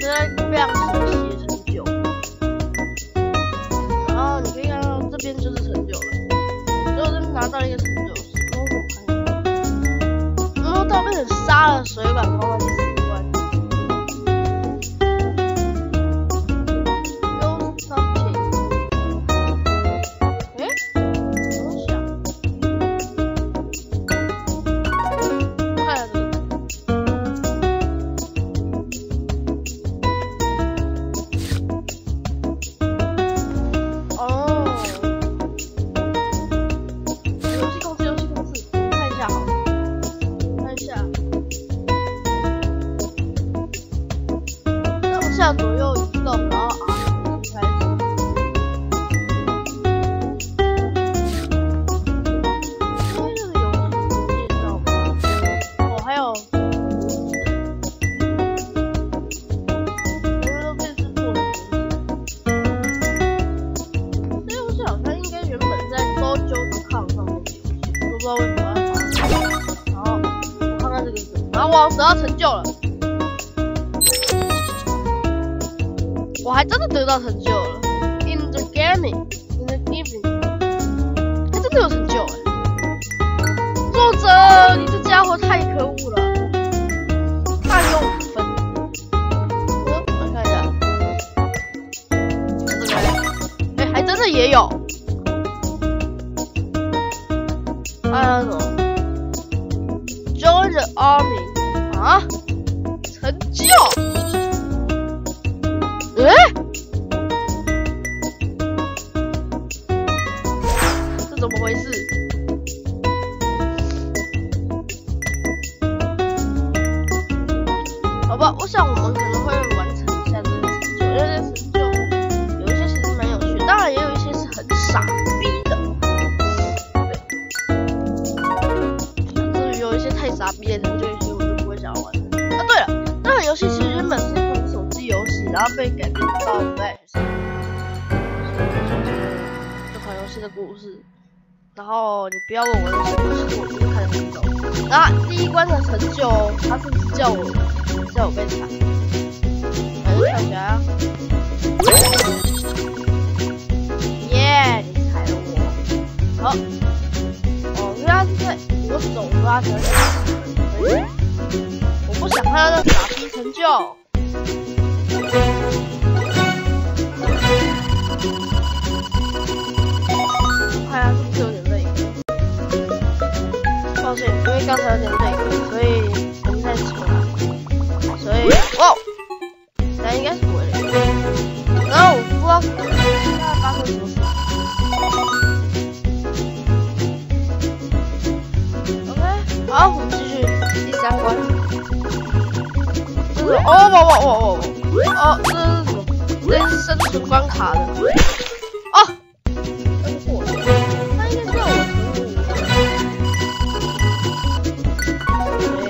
哎，到成就了。In the gaming, in the evening，还真的有成就哎。作者，你这家伙太可恶了，吧，我想我们可能会完成一下这个成就，因为这个成就有一些其实蛮有趣，当然也有一些是很傻逼的。对，至于有一些太傻逼的成就，有些我就不会想要玩。啊，对了，这款游戏其实原本是一款手机游戏，然后被改编到 Flash 上。这款游戏的故事，然后你不要问我为什么，其实我真的看得很懂。然后第一关的成就，他是叫我叫我被踩，来就跳起来啊！耶，你踩了我。好，哦，原来是在我手抓成的。我不想看到这傻逼成就。看下是不是有点累？抱歉，因为刚才有点累，所以哦，哇哇哇哇哇！哦，这是什么？这是生存关卡的。哦，这是过的。那应该是让我成五。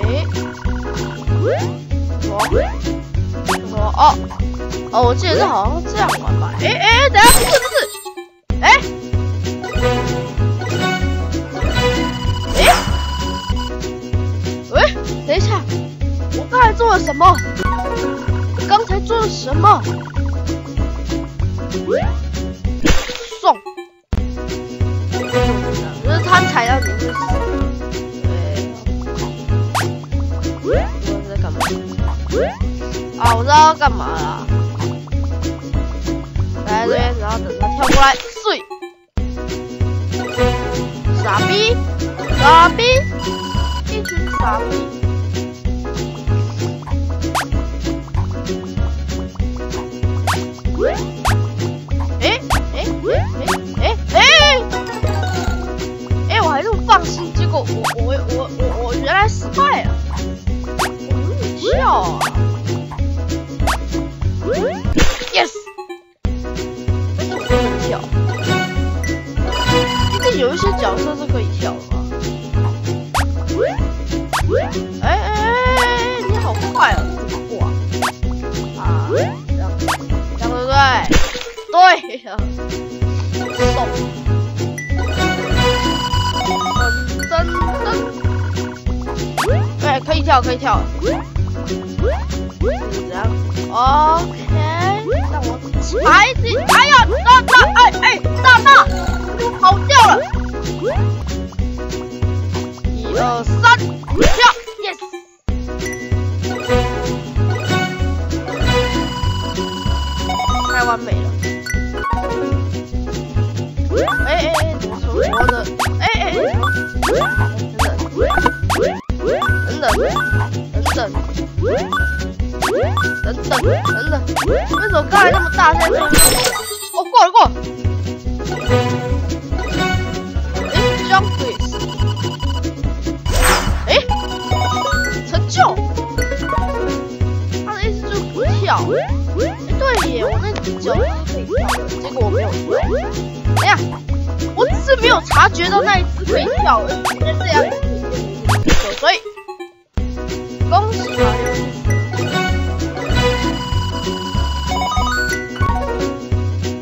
诶，什么？什么？哦哦，我记得这好像是这样玩吧？诶诶，等下不是不是，什么？送。就是他踩到你就死。对。我在干嘛？啊，我知道要干嘛了。来这边，然后等他跳过来，碎。傻逼，傻逼，一群傻逼。有一些角色是可以跳的嘛。哎哎哎哎，你好快哦，你怎么过啊？啊，这样这样对不对？对呀，送。噔噔噔，跳，可以跳。这样，OK。让我踩起，哎呀，大大，哎哎，大大，跑掉了。一二三，跳，yes。太完美了。哎哎哎，怎么说我的？哎哎哎，等等，等等，等等。等等等等，为什么刚才那么大声？哦，过了过了。没有察觉到那一只可以跳，直接这样。所以恭喜马里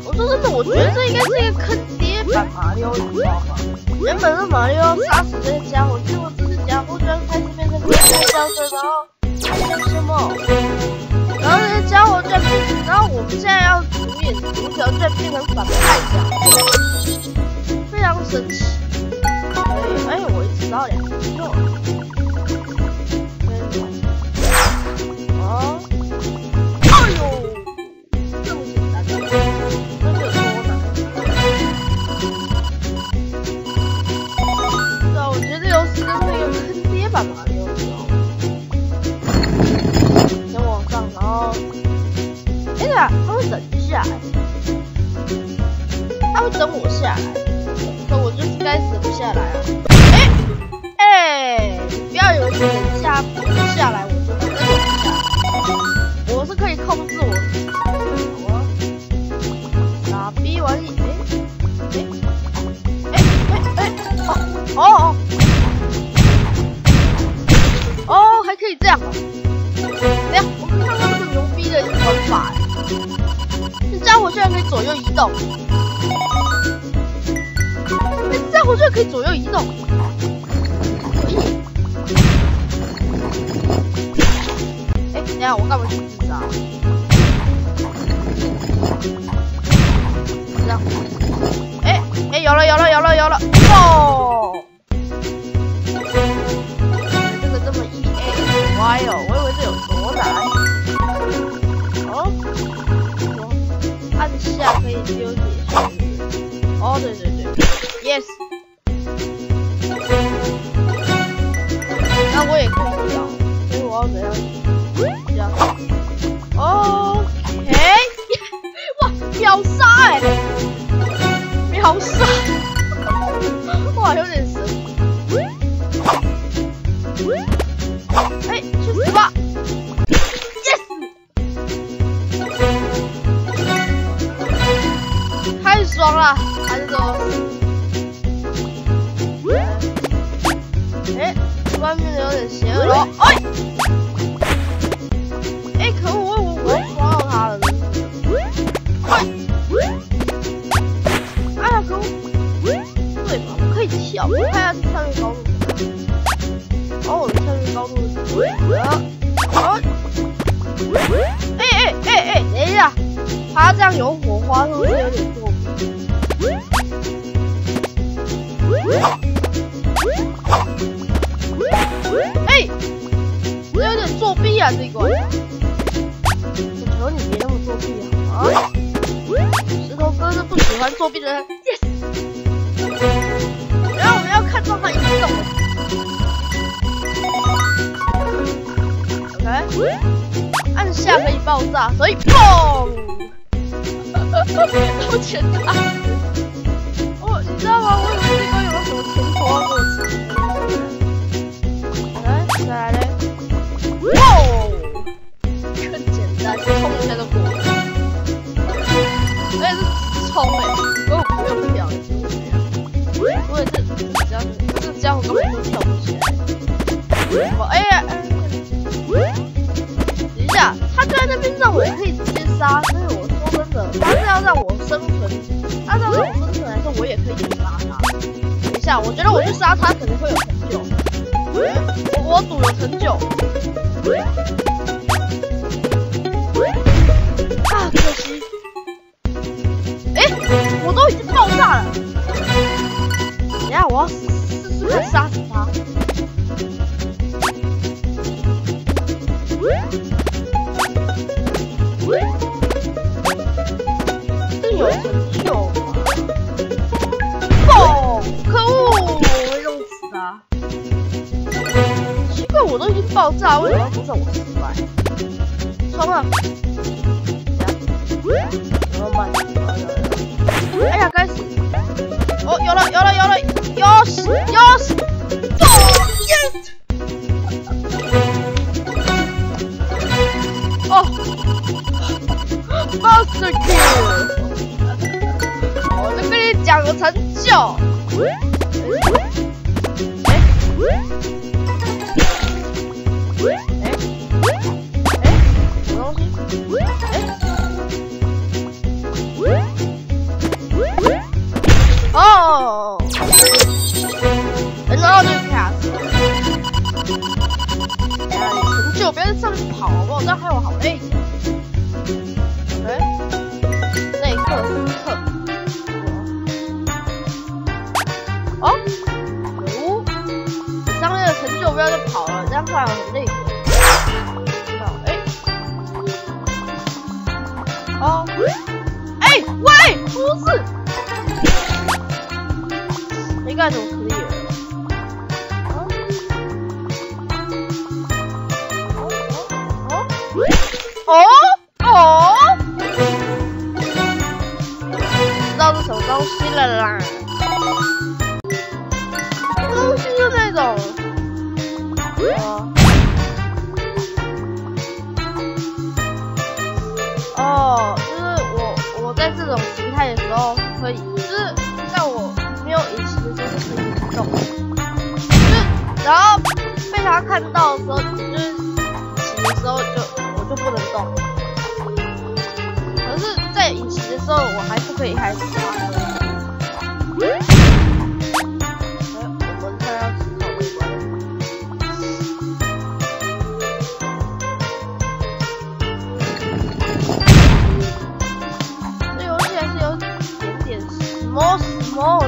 我说真的，我觉得这应该是一个坑爹版马里奥，你知道吗？原本是马里奥杀死这些家伙，结果这些家伙居然开始变成变态角色，然后叫什么？然后这些家伙居然变，然后我们现在要主演主角居然变成反派角，非常神奇。哎哎，我一直到两个。可以左右移动，可以。哎，等下我干嘛去自杀？这样。哎哎，有了有了有了有了！哦，我可以跳，我看下是跳跃高度，哦，我的跳跃高度是可以的，好，哎哎哎哎，等一下，他这样有火花，是不是有点作弊？这一关，我求你别那么作弊好吗？石头哥是不喜欢作弊的人。我们要看到他移动。OK。按下可以爆炸，所以砰！好简单。哦，你知道吗？我以为这关有什么前拖过我去杀他肯定会有成就，我我赌有成就。啊，可惜。哎，我都已经爆炸了。等下，我要试试看杀死他。怎么慢？哎呀，该死！哦，有了，有了，有了，有死，有死！哦，Master Kill！我就跟你讲个成就。成就不要在上去跑好不好？这样害我好累。哦，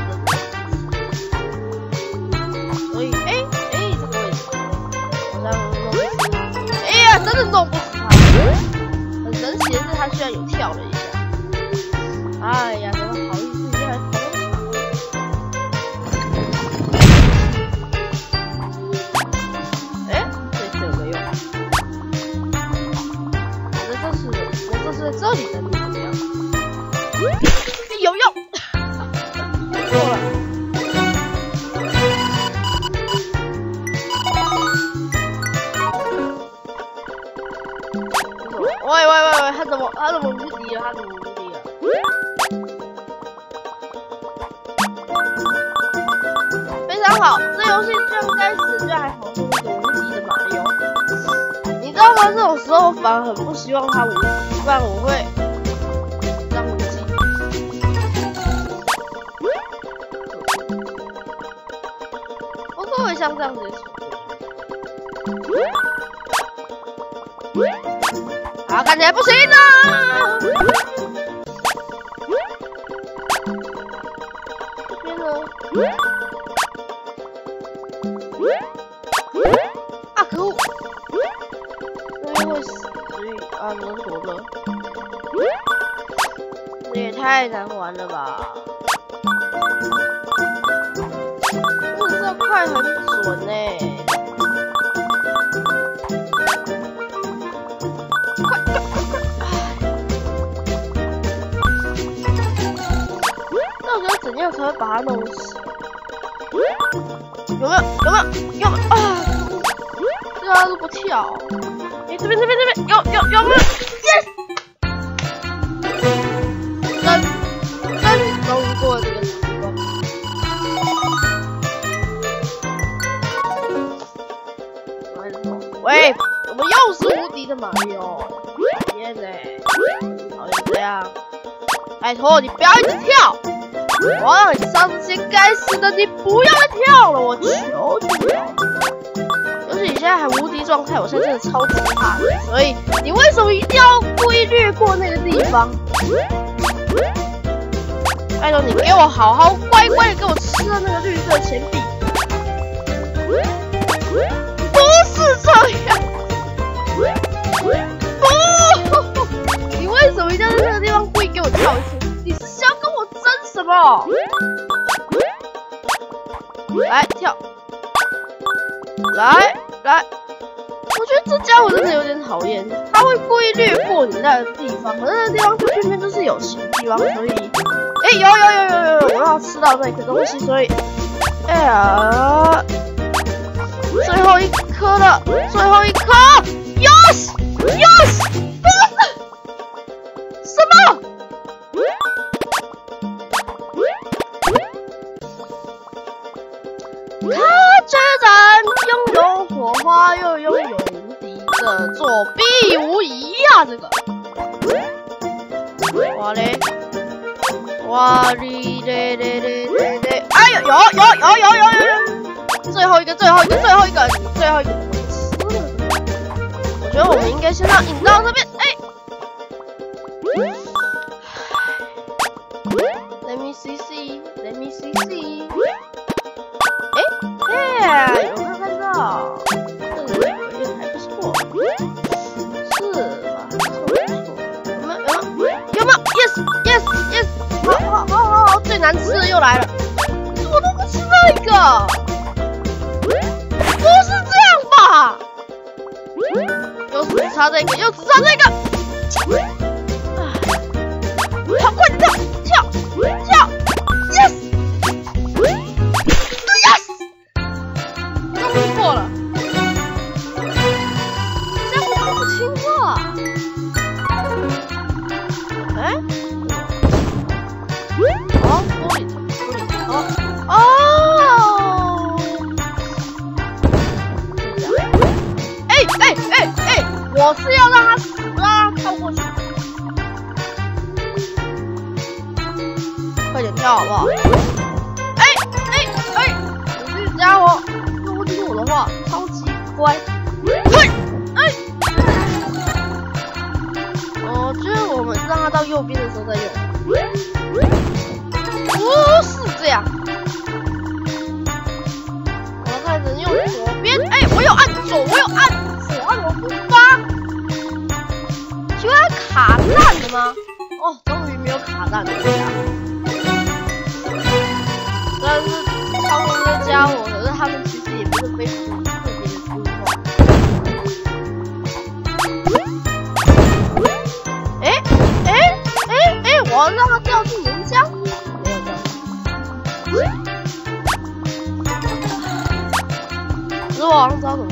真的，所以哎哎，这个位置好像弄。哎呀，真的弄不死他！很神奇的是，他居然有跳了一下。哎呀，他怎么无敌了？他怎么无敌了？非常好，这游戏最开始居然还跑出一个无敌的马里奥，你知道吗？这种时候反而很不希望他无敌，不然我会让无敌。我不可以像这样子啊，看起来不行啊！这边呢？啊，可恶！这边会死，所以啊，能躲着。这也太难玩了吧！这快很准呢、到底要怎样才会把它弄死？有没有？有没有？有？啊！这他都不跳。哎，这边这边这边有有有没有？Yes！真真终于过这个时光。喂，我们又是无敌的马里奥，耶嘞！讨厌这样，拜托你超级怕的。所以你为什么一定要故意掠过那个地方？拜托你给我好好乖乖的给我吃了那个绿色钱币。不是这样。不，你为什么一定要在这个地方故意给我跳一次？你是想跟我争什么？来跳，来来，我觉得这家伙真的有点讨厌，他会故意掠过你那个地方，可是那个地方就偏偏就是有钱地方，所以，哎，有有有有有有，我要吃到那颗东西，所以，哎呀，最后一颗了，最后一颗，yes yes，什么？他居然拥有火花，又拥有作弊无疑呀，这个。哇嘞，哇哩嘞嘞嘞嘞嘞！哎呦，有有有有有有有！最后一个，最后一个，最后一个，最后一个。我觉得我们应该先让引到这边。不是这样吧？又只差这个，又只差这个。好不好？哎哎哎！这家伙如果听我的话，超级乖。嘿，哎！哦，就是我们让他到右边的时候再用。不是这样。我看能用左边。哎，我有按左，我有按左，按我不发，居然。卡烂了吗？哦，终于没有卡烂了。 တော့သွားကုန်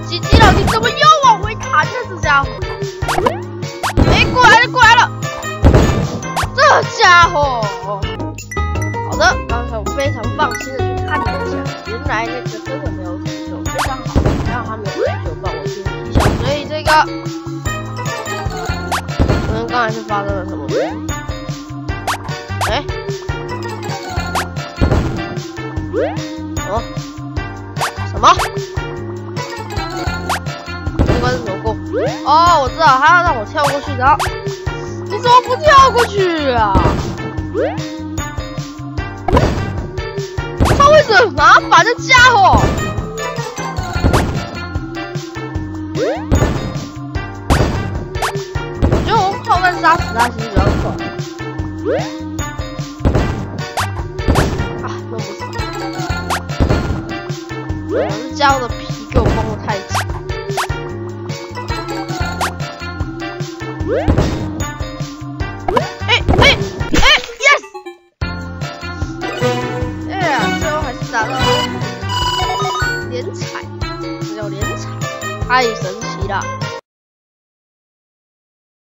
奇迹了，你怎么又往回弹呢，这家伙？哎，过来了，过来了，这家伙。好的，刚才我非常放心的去看了一下，原来那个根本没有成就，非常好，还好他没有成就帮我进行一下，所以这个，可能刚才是发生了什么？哎，什？什么？哦，我知道，他要让我跳过去，然后你怎么不跳过去啊？他为什么麻烦，这家伙。我觉得我靠棍杀死他其实比较快。啊，弄不死。我是胶的